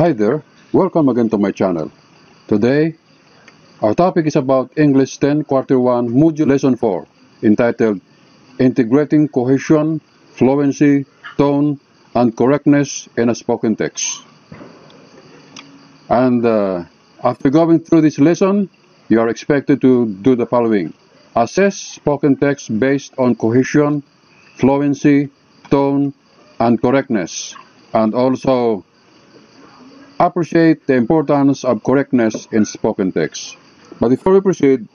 Hi there, welcome again to my channel. Today, our topic is about English 10 Quarter 1 Module Lesson 4 entitled Integrating Cohesion, Fluency, Tone, and Correctness in a Spoken Text. And uh, after going through this lesson, you are expected to do the following. Assess spoken text based on cohesion, fluency, tone, and correctness, and also appreciate the importance of correctness in spoken text. But before we proceed,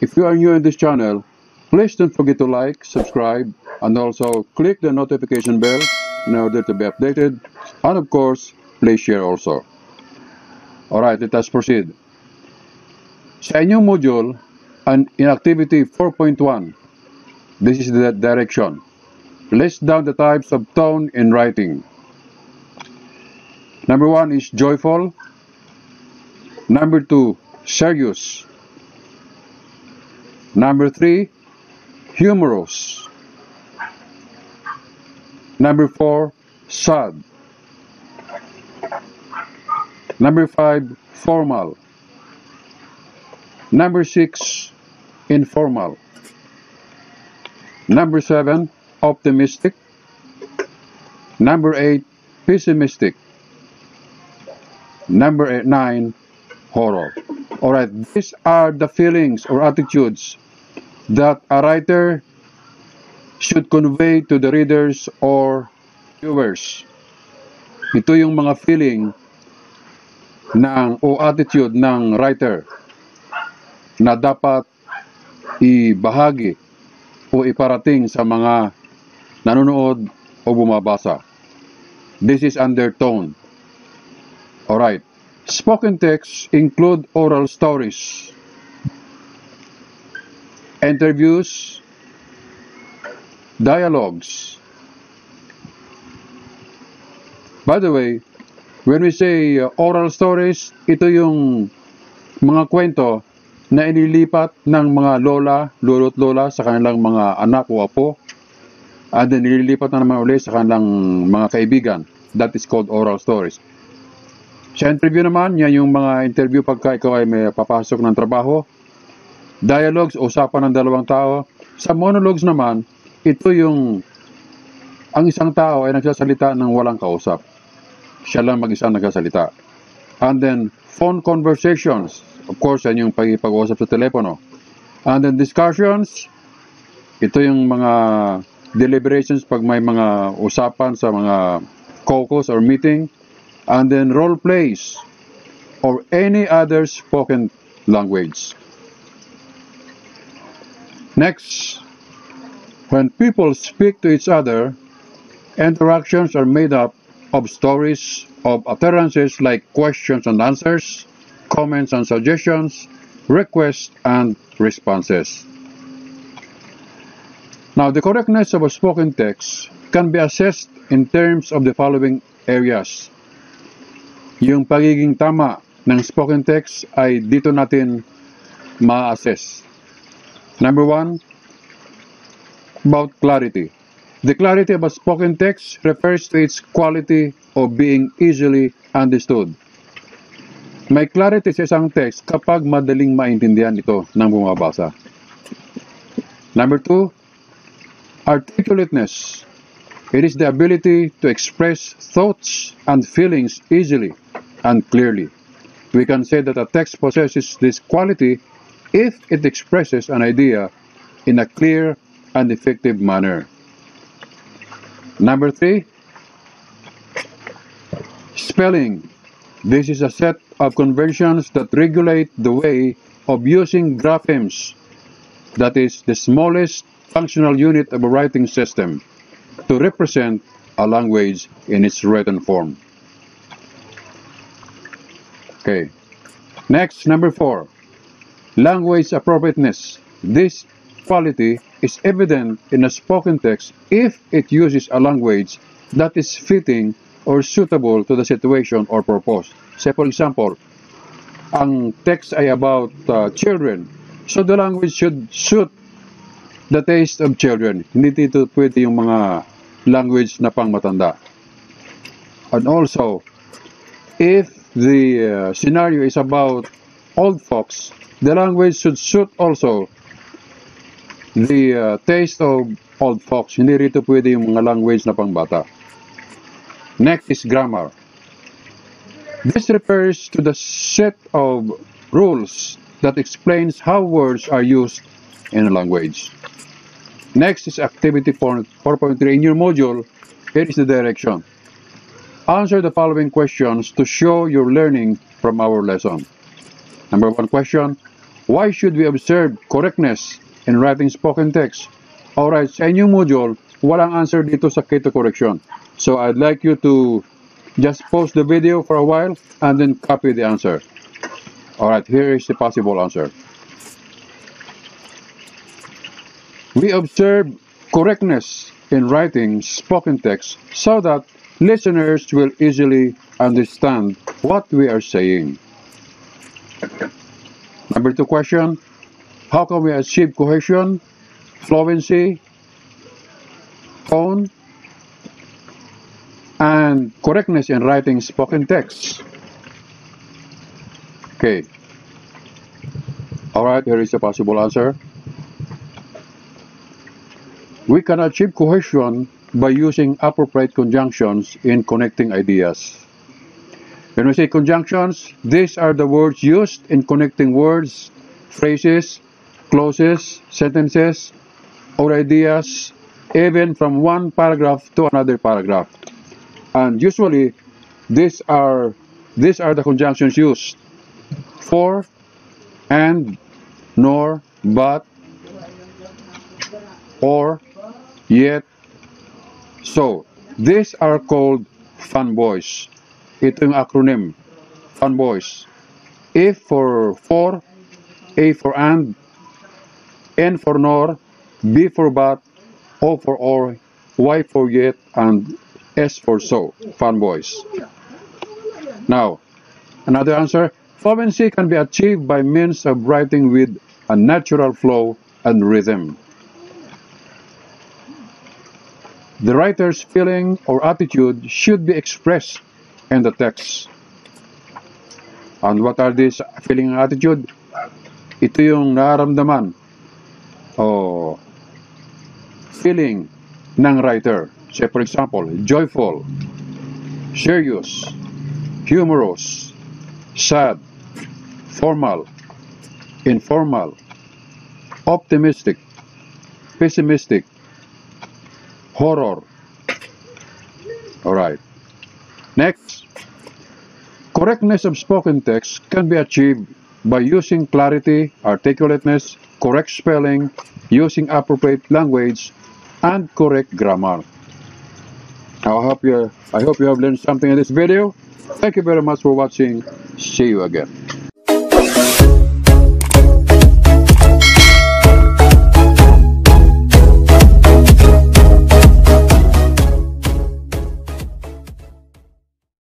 if you are new in this channel, please don't forget to like, subscribe, and also click the notification bell in order to be updated, and of course, please share also. Alright, let us proceed. Sa inyong module, and in activity 4.1, this is the direction. List down the types of tone in writing. Number one is joyful. Number two, serious. Number three, humorous. Number four, sad. Number five, formal. Number six, informal. Number seven, optimistic. Number eight, pessimistic. Number eight, nine, horror. Alright, these are the feelings or attitudes that a writer should convey to the readers or viewers. Ito yung mga feeling ng o attitude ng writer na dapat ibahagi o iparating sa mga nanonood o bumabasa. This is undertone. Alright. Spoken texts include oral stories, interviews, dialogues. By the way, when we say uh, oral stories, ito yung mga kwento na inilipat ng mga lola, lolo't lola sa kanilang mga anak o apo and then nililipat na naman ulit sa kanilang mga kaibigan. That is called oral stories. Sa interview naman, yan yung mga interview pagka ikaw ay may papasok ng trabaho. Dialogues, usapan ng dalawang tao. Sa monologues naman, ito yung ang isang tao ay nagsasalita ng walang kausap. Siya lang mag-isa nagsasalita. And then, phone conversations. Of course, yan yung pag-usap sa telepono. And then, discussions. Ito yung mga deliberations pag may mga usapan sa mga caucus or meeting and then role plays or any other spoken language. Next, when people speak to each other, interactions are made up of stories of utterances like questions and answers, comments and suggestions, requests and responses. Now, the correctness of a spoken text can be assessed in terms of the following areas. Yung pagiging tama ng spoken text ay dito natin ma-assess. Number one, about clarity. The clarity of a spoken text refers to its quality of being easily understood. May clarity sa isang text kapag madaling maintindihan ito ng bumabasa. Number two, articulateness. It is the ability to express thoughts and feelings easily and clearly. We can say that a text possesses this quality if it expresses an idea in a clear and effective manner. Number three, spelling. This is a set of conventions that regulate the way of using graphemes, that is, the smallest functional unit of a writing system, to represent a language in its written form. Okay. Next, number four, language appropriateness. This quality is evident in a spoken text if it uses a language that is fitting or suitable to the situation or purpose. Say for example, ang text ay about uh, children. So the language should suit the taste of children. Hindi dito pwede yung mga language na pang matanda. And also, if the uh, scenario is about old folks, the language should suit also the uh, taste of old folks. Hindi rito pwede yung mga language na pangbata. Next is grammar. This refers to the set of rules that explains how words are used in a language. Next is activity 4.3. In your module, here is the direction. Answer the following questions to show your learning from our lesson. Number one question, why should we observe correctness in writing spoken text? Alright, sa inyong module, walang answer dito sa keto correction. So I'd like you to just pause the video for a while and then copy the answer. Alright, here is the possible answer. We observe correctness in writing spoken text so that listeners will easily understand what we are saying. Number two question, how can we achieve cohesion, fluency, tone, and correctness in writing spoken text? Okay. Alright, here is a possible answer. We can achieve cohesion by using appropriate conjunctions in connecting ideas. When we say conjunctions, these are the words used in connecting words, phrases, clauses, sentences, or ideas, even from one paragraph to another paragraph. And usually, these are these are the conjunctions used: for, and, nor, but, or, yet. So, these are called fanboys. Ito yung acronym, fanboys. F for for, A for and, N for nor, B for but, O for or, Y for yet, and S for so, fanboys. Now, another answer, fluency can be achieved by means of writing with a natural flow and rhythm. The writer's feeling or attitude should be expressed in the text. And what are these feeling and attitude? Ito yung nararamdaman o feeling ng writer. Say for example, joyful, serious, humorous, sad, formal, informal, optimistic, pessimistic, horror. Alright. Next. Correctness of spoken text can be achieved by using clarity, articulateness, correct spelling, using appropriate language, and correct grammar. I hope you, I hope you have learned something in this video. Thank you very much for watching. See you again.